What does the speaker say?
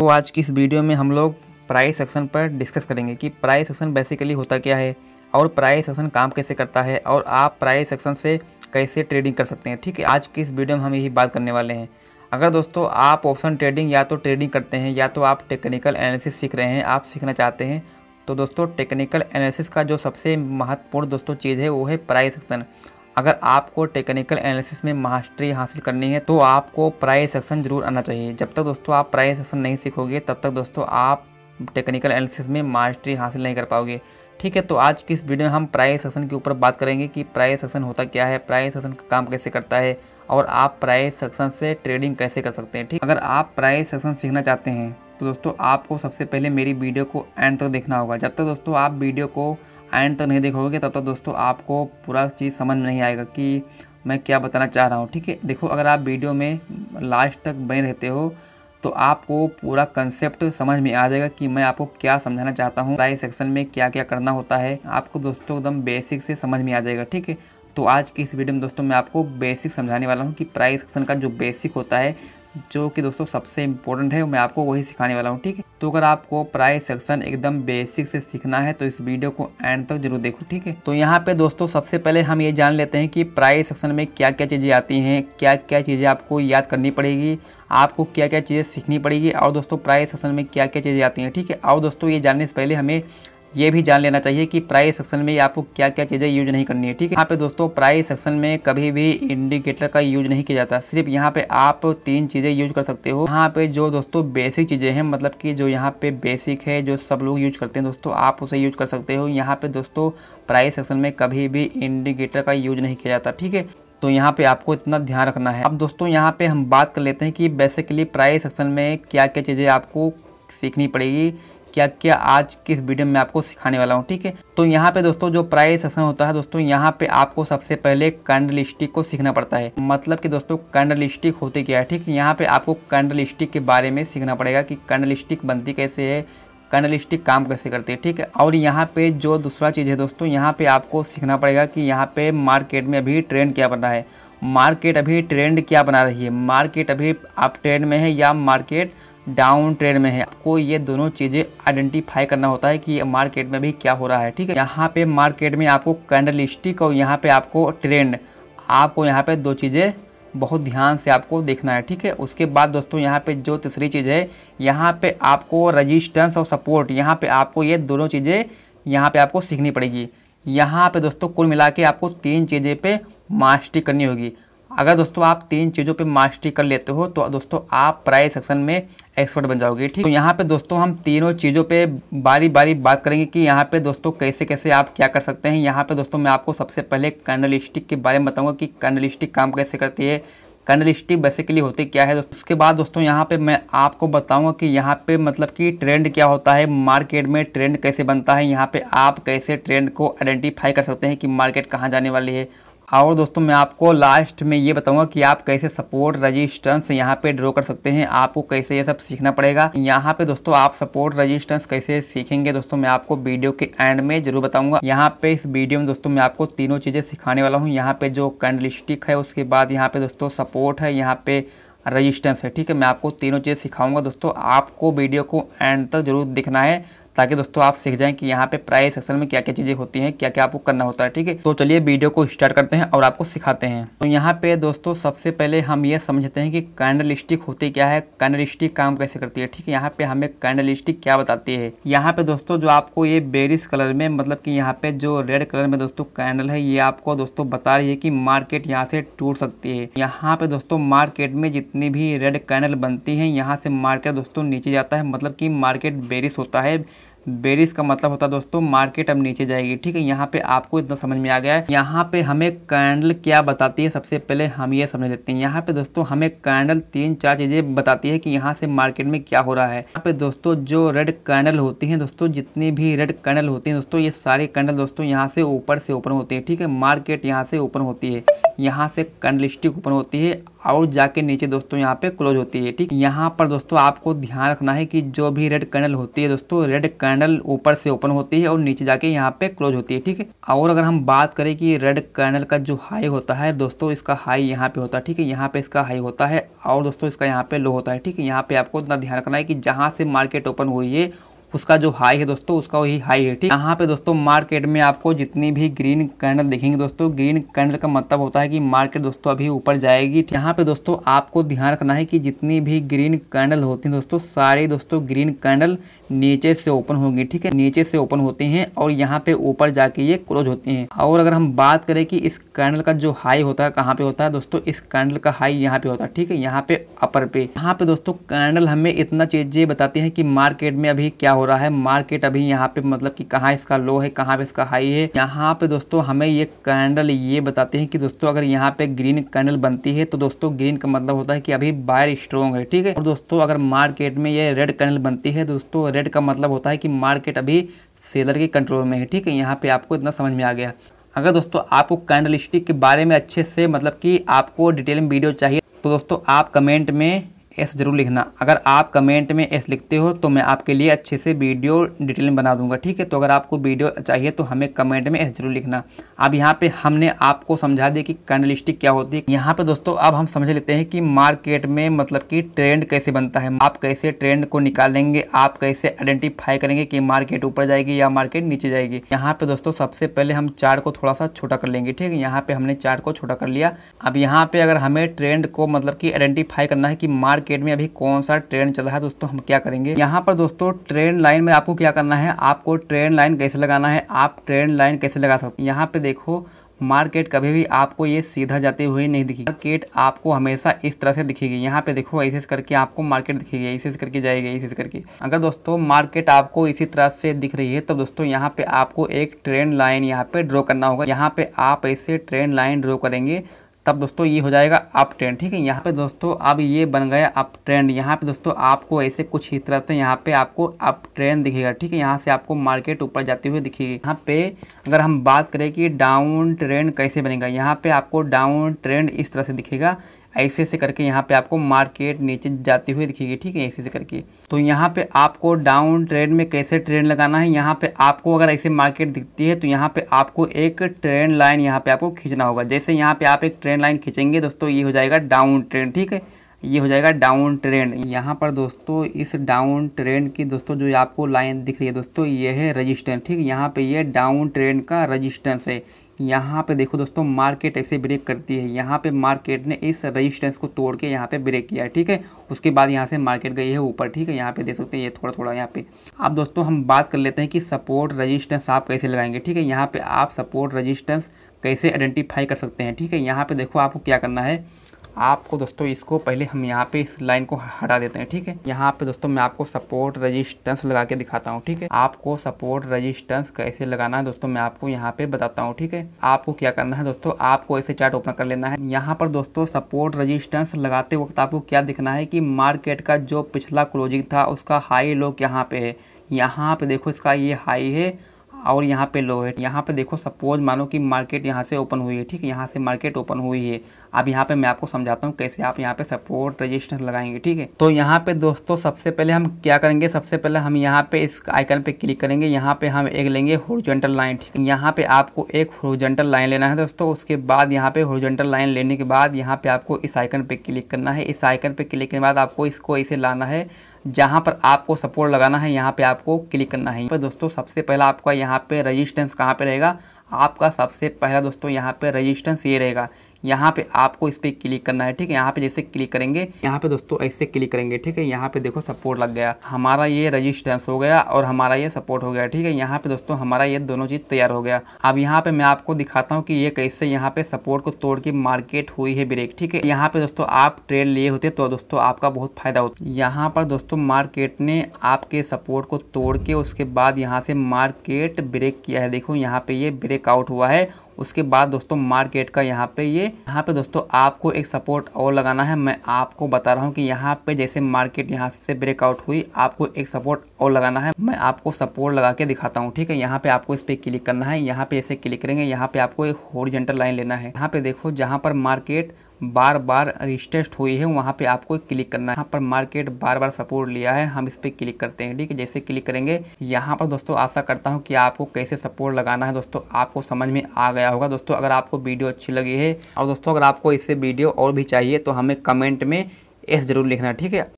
तो आज की इस वीडियो में हम लोग प्राइस सेक्शन पर डिस्कस करेंगे कि प्राइस सेक्शन बेसिकली होता क्या है और प्राइस सेक्शन काम कैसे करता है और आप प्राइस सेक्शन से कैसे ट्रेडिंग कर सकते हैं। ठीक है, आज की इस वीडियो में हम यही बात करने वाले हैं। अगर दोस्तों आप ऑप्शन ट्रेडिंग या तो ट्रेडिंग करते हैं या तो आप टेक्निकल एनालिसिस सीख रहे हैं, आप सीखना चाहते हैं तो दोस्तों टेक्निकल एनालिसिस का जो सबसे महत्वपूर्ण दोस्तों चीज़ है वो है प्राइस सेक्शन अगर आपको टेक्निकल एनालिसिस में मास्टरी हासिल करनी है तो आपको प्राइस सेक्शन ज़रूर आना चाहिए। जब तक दोस्तों आप प्राइस सेक्शन नहीं सीखोगे, तब तक दोस्तों आप टेक्निकल एनालिसिस में मास्टरी हासिल नहीं कर पाओगे। ठीक है तो आज की इस वीडियो में हम प्राइस सेक्शन के ऊपर बात करेंगे कि प्राइस सेक्शन होता क्या है प्राइस सेक्शन का काम कैसे करता है, और आप प्राइस सेक्शन से ट्रेडिंग कैसे कर सकते हैं। ठीक, अगर आप प्राइस सेक्शन सीखना चाहते हैं तो दोस्तों आपको सबसे पहले मेरी वीडियो को एंड तक देखना होगा। जब तक दोस्तों आप वीडियो को एंड तक नहीं देखोगे, तब तक दोस्तों आपको पूरा चीज़ समझ में नहीं आएगा कि मैं क्या बताना चाह रहा हूँ, ठीक है? देखो, अगर आप वीडियो में लास्ट तक बने रहते हो तो आपको पूरा कंसेप्ट समझ में आ जाएगा कि मैं आपको क्या समझाना चाहता हूँ प्राइस सेक्शन में क्या क्या करना होता है। आपको दोस्तों एकदम बेसिक से समझ में आ जाएगा, ठीक है? तो आज की इस वीडियो में दोस्तों मैं आपको बेसिक समझाने वाला हूँ कि प्राइस सेक्शन का जो बेसिक होता है जो कि दोस्तों सबसे इम्पोर्टेंट है मैं आपको वही सिखाने वाला हूँ, ठीक है? तो अगर आपको प्राइस सेक्शन एकदम बेसिक से सीखना है तो इस वीडियो को एंड तक ज़रूर देखो, ठीक है? तो यहाँ पे दोस्तों सबसे पहले हम ये जान लेते हैं कि प्राइस सेक्शन में क्या क्या चीज़ें आती हैं क्या क्या चीज़ें आपको याद करनी पड़ेगी, आपको क्या क्या चीज़ें सीखनी पड़ेगी, और दोस्तों प्राइस सेक्शन में क्या क्या चीज़ें आती हैं, ठीक है? और दोस्तों ये जानने से पहले हमें ये भी जान लेना चाहिए कि प्राइस सेक्शन में आपको क्या क्या चीज़ें यूज़ नहीं करनी है, ठीक है? यहाँ पे दोस्तों प्राइस सेक्शन में कभी भी इंडिकेटर का यूज़ नहीं किया जाता। सिर्फ़ यहाँ पे आप तीन चीज़ें यूज़ कर सकते हो। यहाँ पे जो दोस्तों बेसिक चीज़ें हैं मतलब कि जो यहाँ पे बेसिक है, जो सब लोग यूज़ करते हैं, दोस्तों, आप उसे यूज़ कर सकते हो। यहाँ पे दोस्तों प्राइस सेक्शन में कभी भी इंडिकेटर का यूज़ नहीं किया जाता, ठीक है? तो यहाँ पे आपको इतना ध्यान रखना है। अब दोस्तों, यहाँ पे हम बात कर लेते हैं कि बेसिकली प्राइस सेक्शन में क्या क्या चीज़ें आपको सीखनी पड़ेगी। क्या क्या आज किस वीडियो में आपको सिखाने वाला हूँ, ठीक है? तो यहाँ पे दोस्तों जो प्राइस सेक्शन होता है दोस्तों, यहाँ पे आपको सबसे पहले कैंडलिस्टिक को सीखना पड़ता है। मतलब कि दोस्तों, कैंडलिस्टिक होते क्या है, ठीक है? यहाँ पे आपको कैंडलिस्टिक के बारे में सीखना पड़ेगा कि कैंडलिस्टिक बनती कैसे है, कैंडलिस्टिक काम कैसे करती है, ठीक है? और यहाँ पे जो दूसरा चीज़ है दोस्तों, यहाँ पे आपको सीखना पड़ेगा कि यहाँ पे मार्केट में अभी ट्रेंड क्या बना है। मार्केट अभी ट्रेंड क्या बना रही है? मार्केट अभी आप ट्रेंड में है या मार्केट डाउन ट्रेंड में है। आपको ये दोनों चीज़ें आइडेंटिफाई करना होता है कि मार्केट में भी क्या हो रहा है, ठीक है? यहाँ पे मार्केट में आपको कैंडलिस्टिक और यहाँ पे आपको ट्रेंड आपको यहाँ पे दो चीज़ें बहुत ध्यान से आपको देखना है, ठीक है? उसके बाद दोस्तों, यहाँ पे जो तीसरी चीज़ है, यहाँ पे आपको रजिस्टेंस और सपोर्ट यहाँ पे आपको ये दोनों चीज़ें, यहाँ पे आपको सीखनी पड़ेगी। यहाँ पे दोस्तों, कुल मिला के आपको तीन चीज़ें पे मास्टरी करनी होगी। अगर दोस्तों, आप तीन चीज़ों पे मास्टरी कर लेते हो तो दोस्तों, आप प्राइस सेक्शन में एक्सपर्ट बन जाओगे, ठीक? तो यहाँ पे दोस्तों हम तीनों चीज़ों पे बारी बारी बात करेंगे कि यहाँ पे दोस्तों कैसे कैसे आप क्या कर सकते हैं। यहाँ पे दोस्तों मैं आपको सबसे पहले कैंडलिस्टिक के बारे में बताऊँगा कि कैंडलिस्टिक काम कैसे करती है। कैंडलिस्टिक बेसिकली होती क्या है दोस्तों? उसके बाद दोस्तों यहाँ पे मैं आपको बताऊँगा कि यहाँ पे मतलब कि ट्रेंड क्या होता है मार्केट में ट्रेंड कैसे बनता है, यहाँ पे आप कैसे ट्रेंड को आइडेंटिफाई कर सकते हैं कि मार्केट कहाँ जाने वाली है। और दोस्तों, मैं आपको लास्ट में ये बताऊँगा कि आप कैसे सपोर्ट रजिस्टेंस यहाँ पे ड्रॉ कर सकते हैं। आपको कैसे ये सब सीखना पड़ेगा। यहाँ पे दोस्तों, आप सपोर्ट रजिस्टेंस कैसे सीखेंगे दोस्तों, मैं आपको वीडियो के एंड में ज़रूर बताऊँगा। यहाँ पे इस वीडियो में दोस्तों, मैं आपको तीनों चीज़ें सिखाने वाला हूँ। यहाँ पे जो कैंडलिस्टिक है, उसके बाद यहाँ पे दोस्तों सपोर्ट है, यहाँ पे रजिस्टेंस है। ठीक है, मैं आपको तीनों चीज़ें सिखाऊँगा दोस्तों। आपको वीडियो को एंड तक ज़रूर दिखना है। ताकि दोस्तों आप सीख जाएँ कि यहाँ पे प्राइस सेक्शन में क्या क्या चीज़ें होती हैं क्या क्या आपको करना होता है, ठीक है? तो चलिए वीडियो को स्टार्ट करते हैं और आपको सिखाते हैं। तो यहाँ पे दोस्तों सबसे पहले हम ये समझते हैं कि कैंडलिस्टिक होती क्या है, कैंडलिस्टिक काम कैसे करती है, ठीक है? यहाँ पे हमें कैंडलिस्टिक क्या बताती है? यहाँ पे दोस्तों जो आपको ये बेरिस कलर में मतलब कि यहाँ पे जो रेड कलर में दोस्तों कैंडल है, ये आपको दोस्तों बता रही है कि मार्केट यहाँ से टूट सकती है। यहाँ पे दोस्तों मार्केट में जितनी भी रेड कैंडल बनती है, यहाँ से मार्केट दोस्तों नीचे जाता है मतलब कि मार्केट बेरिस होता है। बेरिस का मतलब होता है दोस्तों, मार्केट अब नीचे जाएगी, ठीक है? यहाँ पे आपको इतना समझ में आ गया है। यहाँ पे हमें कैंडल क्या बताती है? सबसे पहले हम ये समझ लेते हैं। यहाँ पे दोस्तों, हमें कैंडल तीन चार चीज़ें बताती है कि यहाँ से मार्केट में क्या हो रहा है। यहाँ पे दोस्तों, जो रेड कैंडल होती है दोस्तों, जितनी भी रेड कैंडल होती है दोस्तों, ये सारी कैंडल दोस्तों यहाँ से ऊपर से ओपन होती है, ठीक है? मार्केट यहाँ से ओपन होती है। यहाँ से कैंडलिस्टिक ओपन होती है। और जाके नीचे दोस्तों यहाँ पे क्लोज होती है, ठीक? यहाँ पर दोस्तों आपको ध्यान रखना है कि जो भी रेड कैंडल होती है दोस्तों रेड कैंडल ऊपर से ओपन होती है और नीचे जाके यहाँ पे क्लोज होती है, ठीक है? और अगर हम बात करें कि रेड कैंडल का जो हाई होता है दोस्तों, इसका हाई यहाँ पे होता है, ठीक है? यहाँ पे इसका हाई होता है और दोस्तों इसका यहाँ पे लो होता है, ठीक है? यहाँ पे आपको इतना ध्यान रखना है कि जहाँ से मार्केट ओपन हुई है उसका जो हाई है दोस्तों, उसका वही हाई है, ठीक? यहाँ पे दोस्तों मार्केट में आपको जितनी भी ग्रीन कैंडल देखेंगे दोस्तों ग्रीन कैंडल का मतलब होता है कि मार्केट दोस्तों अभी ऊपर जाएगी यहाँ पे दोस्तों, आपको ध्यान रखना है कि जितनी भी ग्रीन कैंडल होती है दोस्तों, सारे दोस्तों ग्रीन कैंडल नीचे से ओपन होंगे, ठीक है? नीचे से ओपन होते हैं और यहाँ पे ऊपर जाके ये क्लोज होती हैं। और अगर हम बात करें कि इस कैंडल का जो हाई होता है, कहाँ पे होता है? दोस्तों, इस कैंडल का हाई यहाँ पे होता है, ठीक है? यहाँ पे अपर पे। यहाँ पे दोस्तों, कैंडल हमें इतना चीज़ें बताती है कि मार्केट में अभी क्या हो रहा है। मार्केट अभी यहाँ पे मतलब कि कहाँ इसका लो है, कहाँ पे इसका हाई है। यहाँ पे दोस्तों, हमें ये कैंडल ये बताते हैं कि दोस्तों, अगर यहाँ पे ग्रीन कैंडल बनती है तो दोस्तों, ग्रीन का मतलब होता है कि अभी बायर स्ट्रॉन्ग है, ठीक है? और दोस्तों, अगर मार्केट में ये रेड कैंडल बनती है, दोस्तों रेड का मतलब होता है कि मार्केट अभी सेलर के कंट्रोल में है, ठीक है? यहाँ पे आपको इतना समझ में आ गया। अगर दोस्तों आपको कैंडल के बारे में अच्छे से मतलब कि आपको डिटेल में वीडियो चाहिए तो दोस्तों आप कमेंट में एस ज़रूर लिखना। अगर आप कमेंट में एस लिखते हो तो मैं आपके लिए अच्छे से वीडियो डिटेल में बना दूँगा, ठीक है? तो अगर आपको वीडियो चाहिए तो हमें कमेंट में एस ज़रूर लिखना। अब यहाँ पे हमने आपको समझा दिया कि कैंडल स्टिक क्या होती है। यहाँ पे दोस्तों, अब हम समझ लेते हैं कि मार्केट में मतलब कि ट्रेंड कैसे बनता है। आप कैसे ट्रेंड को निकालेंगे, आप कैसे आइडेंटिफाई करेंगे कि मार्केट ऊपर जाएगी या मार्केट नीचे जाएगी। यहाँ पे दोस्तों, सबसे पहले हम चार्ट को थोड़ा सा छोटा कर लेंगे, ठीक है? यहाँ पे हमने चार्ट को छोटा कर लिया। अब यहाँ पे अगर हमें ट्रेंड को मतलब कि आइडेंटिफाई करना है कि मार्केट मार्केट में अभी कौन सा ट्रेंड चल रहा है दोस्तों, हम क्या करेंगे? यहाँ पर दोस्तों, ट्रेंड लाइन में आपको क्या करना है? आपको ट्रेंड लाइन कैसे लगाना है? आप ट्रेंड लाइन कैसे लगा सकते यहाँ पे देखो, मार्केट कभी भी आपको ये सीधा जाते हुए नहीं दिखेगी। मार्केट आपको हमेशा इस तरह से दिखेगी। यहाँ पे देखो ऐसे करके आपको मार्केट दिखेगी ऐसे करके जाएगी ऐसे करके। अगर दोस्तों, मार्केट आपको इसी तरह से दिख रही है तो दोस्तों, यहाँ पे आपको एक ट्रेंड लाइन यहाँ पे ड्रॉ करना होगा। यहाँ पे आप ऐसे ट्रेंड लाइन ड्रॉ करेंगे तब दोस्तों ये हो जाएगा अप ट्रेंड ठीक है? यहाँ पे दोस्तों अब ये बन गया अप ट्रेंड यहाँ पे दोस्तों आपको ऐसे कुछ ही तरह से यहाँ पे आपको अप ट्रेंड दिखेगा, ठीक है? यहाँ से आपको मार्केट ऊपर जाते हुए दिखेगी। यहाँ पे अगर हम बात करें कि डाउन ट्रेंड कैसे बनेगा, यहाँ पे आपको डाउन ट्रेंड इस तरह से दिखेगा। ऐसे से करके यहाँ पे आपको मार्केट नीचे जाती हुई दिखेगी, ठीक है? ऐसे से करके। तो यहाँ पे आपको डाउन ट्रेंड में कैसे ट्रेंड लगाना है, यहाँ पे आपको अगर ऐसे मार्केट दिखती है तो यहाँ पे आपको एक ट्रेंड लाइन यहाँ पे आपको खींचना होगा। जैसे यहाँ पे आप एक ट्रेंड लाइन खींचेंगे, दोस्तों, ये हो जाएगा डाउन ट्रेंड, ठीक है? ये हो जाएगा डाउन ट्रेंड। यहाँ पर, दोस्तों, इस डाउन ट्रेंड की, दोस्तों, जो आपको लाइन दिख रही है, दोस्तों, ये है रजिस्टेंस, ठीक? है यहाँ पे ये डाउन ट्रेंड का रजिस्टेंस है। यहाँ पे देखो दोस्तों, मार्केट ऐसे ब्रेक करती है। यहाँ पे मार्केट ने इस रजिस्टेंस को तोड़ के यहाँ पे ब्रेक किया है, ठीक है? उसके बाद यहाँ से मार्केट गई है ऊपर, ठीक है? यहाँ पे देख सकते हैं ये थोड़ा थोड़ा यहाँ पे। अब दोस्तों, हम बात कर लेते हैं कि सपोर्ट रजिस्टेंस आप कैसे लगाएँगे, ठीक है? यहाँ पर आप सपोर्ट रजिस्टेंस कैसे आइडेंटिफाई कर सकते हैं, ठीक है? यहाँ पर देखो आपको क्या करना है। आपको दोस्तों इसको पहले हम यहाँ पे इस लाइन को हटा देते हैं, ठीक है? यहाँ पे दोस्तों मैं आपको सपोर्ट रजिस्टेंस लगा के दिखाता हूँ, ठीक है? आपको सपोर्ट रजिस्टेंस कैसे लगाना है दोस्तों मैं आपको यहाँ पे बताता हूँ, ठीक है? आपको क्या करना है दोस्तों, आपको ऐसे चार्ट ओपन कर लेना है। यहाँ पर दोस्तों सपोर्ट रजिस्टेंस लगाते वक्त आपको क्या दिखना है कि मार्केट का जो पिछला क्लोजिंग था उसका हाई लो यहाँ पे है। यहाँ पे देखो इसका ये हाई है और यहाँ पे लो है यहाँ पे देखो सपोज़ मानो कि मार्केट यहाँ से ओपन हुई है ठीक है यहाँ से मार्केट ओपन हुई है अब यहाँ पे मैं आपको समझाता हूँ कैसे आप यहाँ पे सपोर्ट रजिस्टेंस लगाएँगे ठीक है तो यहाँ पे दोस्तों सबसे पहले हम क्या करेंगे सबसे पहले हम यहाँ पे इस आइकन पे क्लिक करेंगे यहाँ पे हम एक लेंगे होरिजेंटल लाइन ठीक है यहाँ पे आपको एक होरिजेंटल लाइन लेना है दोस्तों उसके बाद यहाँ पे होरिजेंटल लाइन लेने के बाद यहाँ पे आपको इस आइकन पे क्लिक करना है इस आइकन पे क्लिक करने के बाद आपको इसको ऐसे लाना है जहाँ पर आपको सपोर्ट लगाना है, यहाँ पे आपको क्लिक करना है। पर दोस्तों, सबसे पहला आपका यहाँ पे रजिस्टेंस कहाँ पे रहेगा? आपका सबसे पहला दोस्तों, यहाँ पे रजिस्टेंस ये रहेगा। यहाँ पे आपको इस पर क्लिक करना है, ठीक है? यहाँ पे जैसे क्लिक करेंगे, यहाँ पे दोस्तों ऐसे क्लिक करेंगे, ठीक है? यहाँ पे देखो सपोर्ट लग गया। हमारा ये रजिस्टेंस हो गया और हमारा ये सपोर्ट हो गया, ठीक है? यहाँ पे दोस्तों हमारा ये दोनों चीज़ तैयार हो गया। अब यहाँ पे मैं आपको दिखाता हूँ कि ये कैसे यहाँ पे सपोर्ट को तोड़ के मार्केट हुई है ब्रेक, ठीक है? यहाँ पे दोस्तों आप ट्रेड लिए होते तो दोस्तों आपका बहुत फ़ायदा होता। यहाँ पर दोस्तों मार्केट ने आपके सपोर्ट को तोड़ के उसके बाद यहाँ से मार्केट ब्रेक किया है। देखो यहाँ पे ये ब्रेकआउट हुआ है उसके बाद दोस्तों मार्केट का यहाँ पे ये, यहाँ पे दोस्तों आपको एक सपोर्ट और लगाना है। मैं आपको बता रहा हूँ कि यहाँ पे जैसे मार्केट यहाँ से ब्रेकआउट हुई, आपको एक सपोर्ट और लगाना है। मैं आपको सपोर्ट लगा के दिखाता हूँ, ठीक है? यहाँ पे आपको इस पर क्लिक करना है, यहाँ पे ऐसे क्लिक करेंगे, यहाँ पे आपको एक होरिजेंटल लाइन लेना है। यहाँ पे देखो, जहाँ पर मार्केट बार बार रिस्टेस्ट हुई है, वहाँ पे आपको क्लिक करना है। यहाँ पर मार्केट बार बार सपोर्ट लिया है, हम इस पर क्लिक करते हैं, ठीक है? जैसे क्लिक करेंगे, यहाँ पर दोस्तों आशा करता हूँ कि आपको कैसे सपोर्ट लगाना है, दोस्तों आपको समझ में आ गया होगा। दोस्तों अगर आपको वीडियो अच्छी लगी है, और दोस्तों अगर आपको इससे वीडियो और भी चाहिए तो हमें कमेंट में एस ज़रूर लिखना, ठीक है?